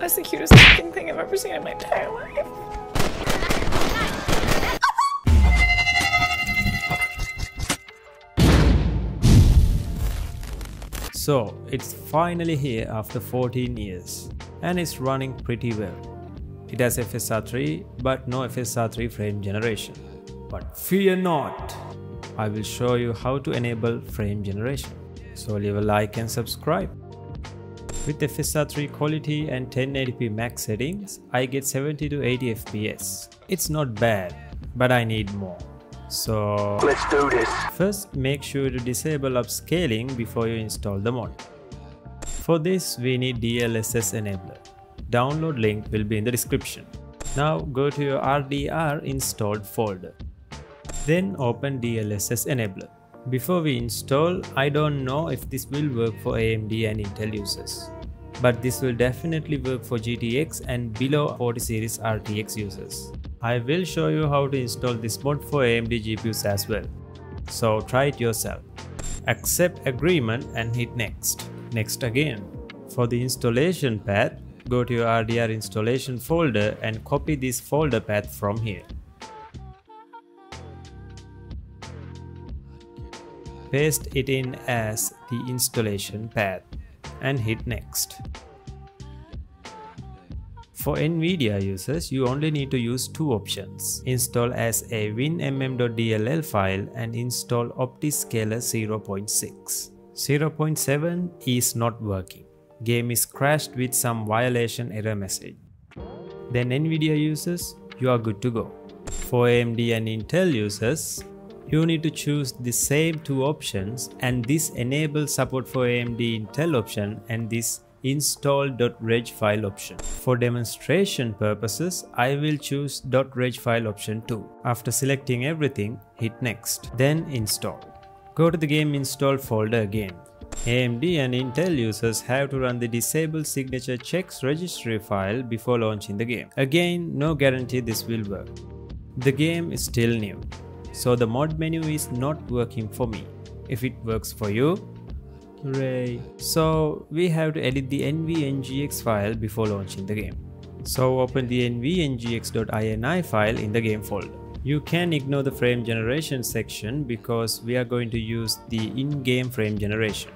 That's the cutest fucking thing I've ever seen in my entire life. So it's finally here after 14 years and it's running pretty well. It has FSR 3 but no FSR 3 frame generation. But fear not, I will show you how to enable frame generation. So leave a like and subscribe. With the FSR 3 quality and 1080p max settings, I get 70 to 80 FPS. It's not bad, but I need more. So Let's do this. First, make sure to disable upscaling before you install the mod. For this, we need DLSS enabler. Download link will be in the description. Now go to your RDR installed folder. Then open DLSS enabler. Before we install, I don't know if this will work for AMD and Intel users. But this will definitely work for GTX and below 40 series RTX users. I will show you how to install this mod for AMD GPUs as well. So try it yourself. Accept agreement and hit next. Next again. For the installation path, go to your RDR installation folder and copy this folder path from here. Paste it in as the installation path and hit next. For NVIDIA users, you only need to use two options. Install as a winmm.dll file and install OptiScaler 0.6. 0.7 is not working. Game is crashed with some violation error message. Then NVIDIA users, you are good to go. For AMD and Intel users, you need to choose the same two options and this enables support for AMD Intel option and this install.reg file option. For demonstration purposes, I will choose .reg file option too. After selecting everything, hit next, then install. Go to the game install folder again. AMD and Intel users have to run the disable signature checks registry file before launching the game. Again, no guarantee this will work. The game is still new, so the mod menu is not working for me. If it works for you, hooray. So we have to edit the nvngx file before launching the game. So open the nvngx.ini file in the game folder. You can ignore the frame generation section because we are going to use the in-game frame generation.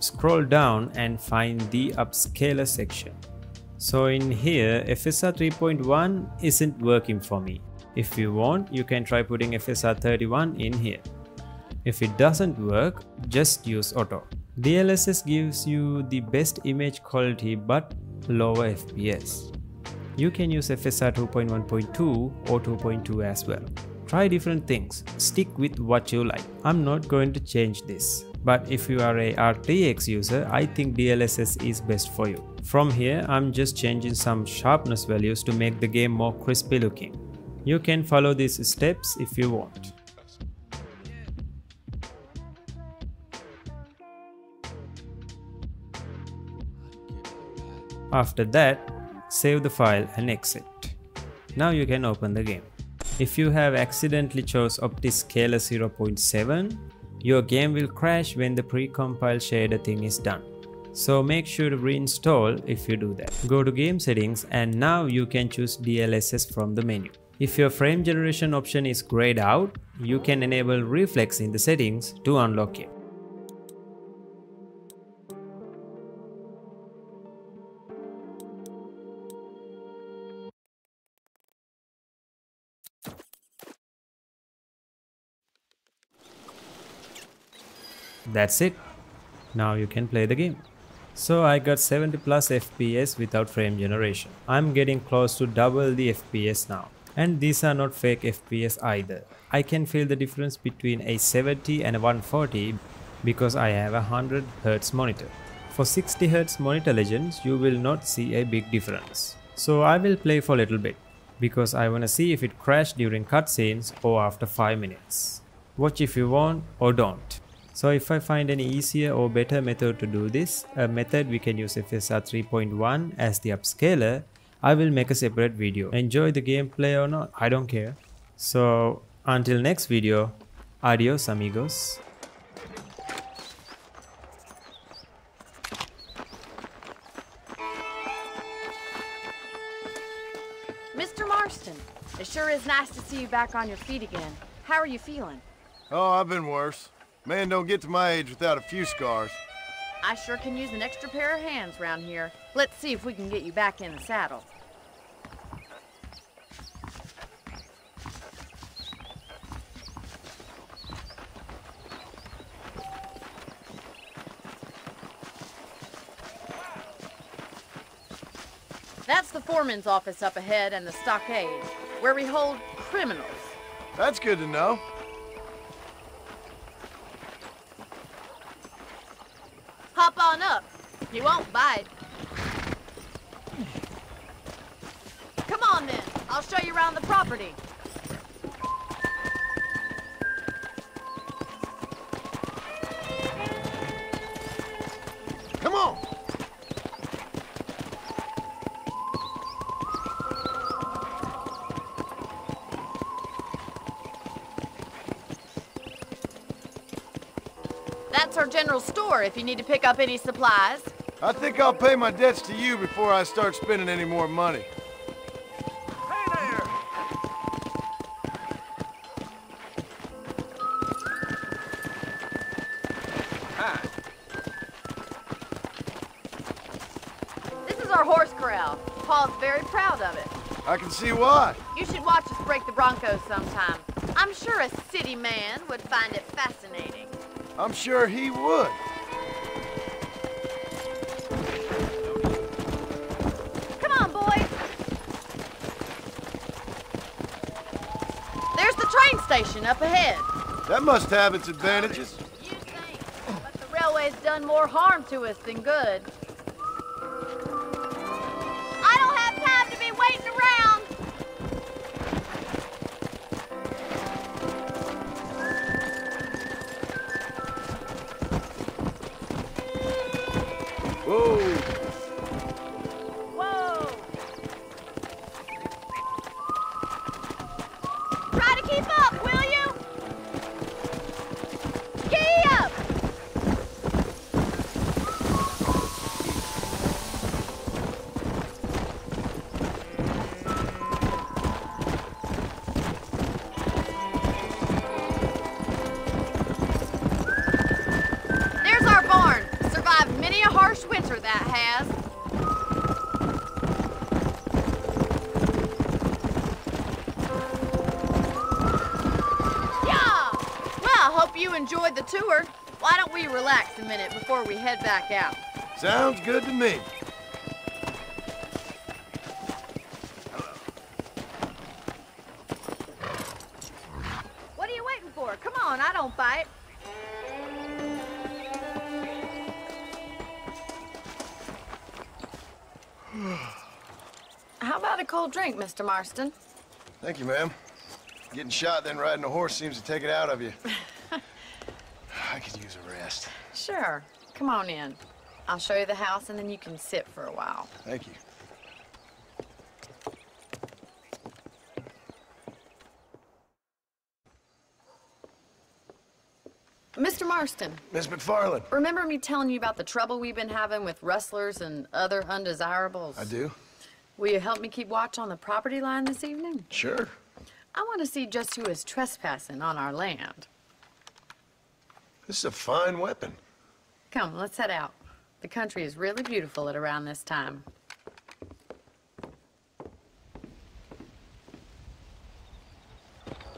Scroll down and find the upscaler section. So in here, FSR 3.1 isn't working for me. If you want, you can try putting FSR 31 in here. If it doesn't work, just use auto. DLSS gives you the best image quality but lower FPS. You can use FSR 2.1.2 or 2.2 as well. Try different things, stick with what you like. I'm not going to change this. But if you are a RTX user, I think DLSS is best for you. From here, I'm just changing some sharpness values to make the game more crispy looking. You can follow these steps if you want. After that, save the file and exit. Now you can open the game. If you have accidentally chose OptiScaler 0.7, your game will crash when the precompile shader thing is done. So make sure to reinstall if you do that. Go to game settings and now you can choose DLSS from the menu. If your frame generation option is grayed out, you can enable reflex in the settings to unlock it. That's it. Now you can play the game. So I got 70 plus FPS without frame generation. I'm getting close to double the FPS now. And these are not fake FPS either. I can feel the difference between a 70 and a 140 because I have a 100 Hz monitor. For 60 Hz monitor legends, you will not see a big difference. So I will play for a little bit because I wanna see if it crashed during cutscenes or after 5 minutes. Watch if you want or don't. So if I find any easier or better method to do this, a method we can use FSR 3.1 as the upscaler, I will make a separate video. Enjoy the gameplay or not, I don't care. So until next video, adios amigos. Mr. Marston, it sure is nice to see you back on your feet again. How are you feeling? Oh, I've been worse. Man don't get to my age without a few scars. I sure can use an extra pair of hands round here. Let's see if we can get you back in the saddle. That's the foreman's office up ahead and the stockade, where we hold criminals. That's good to know. Hop on up. He won't bite. Come on then. I'll show you around the property. Come on! That's our general store if you need to pick up any supplies. I think I'll pay my debts to you before I start spending any more money. Hey there! Hi. This is our horse corral. Paul's very proud of it. I can see why. You should watch us break the Broncos sometime. I'm sure a city man would find it fascinating. I'm sure he would. Station up ahead. That must have its advantages. You think, but the railway's done more harm to us than good. Hope you enjoyed the tour. Why don't we relax a minute before we head back out? Sounds good to me. What are you waiting for? Come on, I don't bite. How about a cold drink, Mr. Marston? Thank you, ma'am. Getting shot then riding a horse seems to take it out of you. Could use a rest. Sure. Come on in. I'll show you the house and then you can sit for a while. Thank you. Mr. Marston, Miss MacFarlane. remember me telling you about the trouble we've been having with rustlers and other undesirables? I do? Will you help me keep watch on the property line this evening? Sure. I want to see just who is trespassing on our land. This is a fine weapon. Come, let's head out. The country is really beautiful at around this time.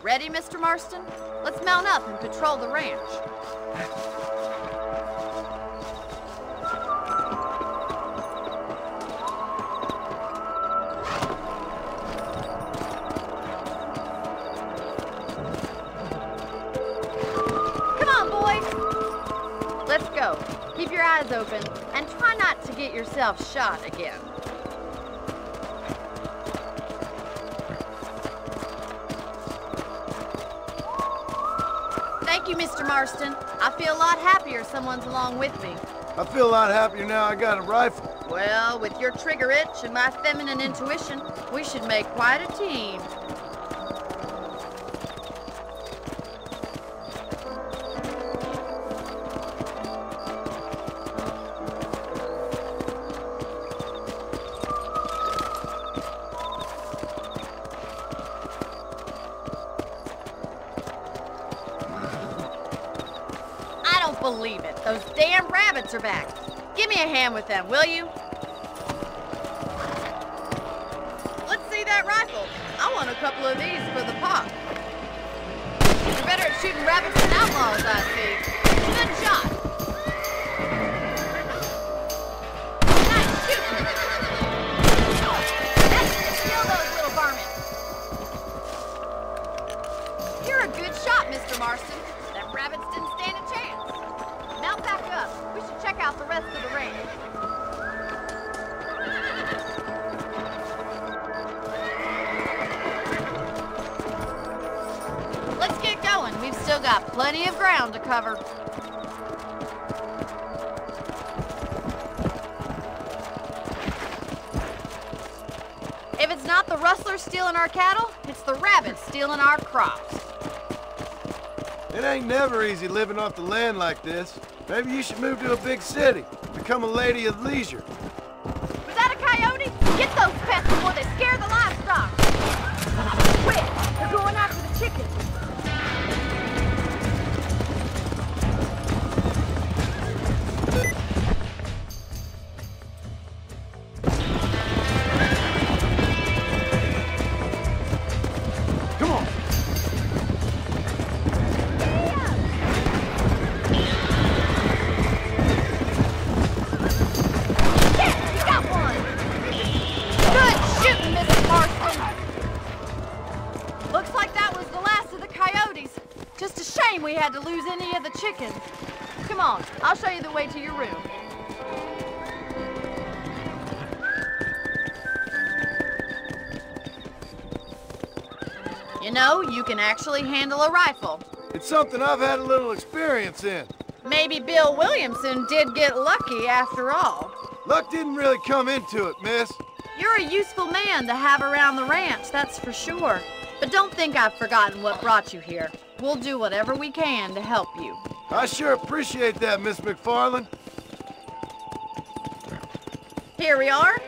Ready, Mr. Marston? Let's mount up and patrol the ranch. Eyes open and try not to get yourself shot again. Thank you, Mr. Marston. I feel a lot happier someone's along with me. I feel a lot happier now I got a rifle. Well, with your trigger itch and my feminine intuition, we should make quite a team. Those damn rabbits are back. Give me a hand with them, will you? Let's see that rifle. I want a couple of these for the pop. You're better at shooting rabbits than outlaws, I see. Good shot. Nice shooting. That's kill those little varmints. You're a good shot, Mr. Marston. Them rabbits didn't stand out the rest of the range. Let's get going. We've still got plenty of ground to cover. If it's not the rustlers stealing our cattle, it's the rabbits stealing our crops. It ain't never easy living off the land like this. Maybe you should move to a big city. Become a lady of leisure. Just a shame we had to lose any of the chickens. Come on, I'll show you the way to your room. You know, you can actually handle a rifle. It's something I've had a little experience in. Maybe Bill Williamson did get lucky after all. Luck didn't really come into it, miss. You're a useful man to have around the ranch, that's for sure. But don't think I've forgotten what brought you here. We'll do whatever we can to help you. I sure appreciate that, Miss MacFarlane. Here we are.